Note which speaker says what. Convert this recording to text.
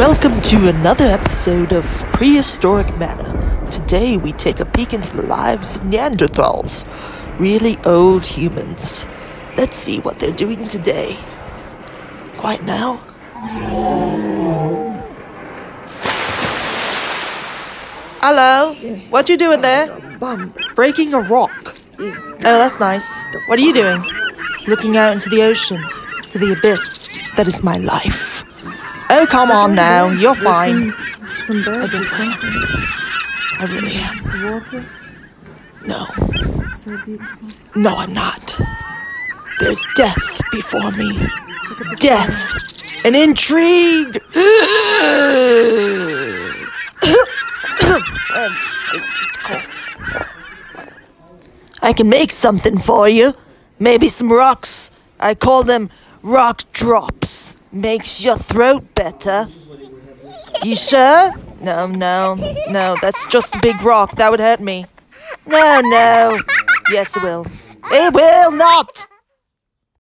Speaker 1: Welcome to another episode of Prehistoric Manor. Today we take a peek into the lives of Neanderthals, really old humans. Let's see what they're doing today. Quiet now. Hello, what you doing there? Breaking a rock. Oh, that's nice. What are you doing? Looking out into the ocean, to the abyss. That is my life. Oh, come on now. You're fine.
Speaker 2: Some
Speaker 1: I
Speaker 2: birds
Speaker 1: guess I am. I really am.
Speaker 2: Water,
Speaker 1: No,
Speaker 2: so beautiful.
Speaker 1: no, I'm not. There's death before me.
Speaker 2: Look at the
Speaker 1: Death and intrigue. I'm just, it's just a cough. I can make something for you. Maybe some rocks. I call them rock drops. Makes your throat better. You sure? No, no, no. That's just a big rock. That would hurt me. No, no. Yes, it will. It will not.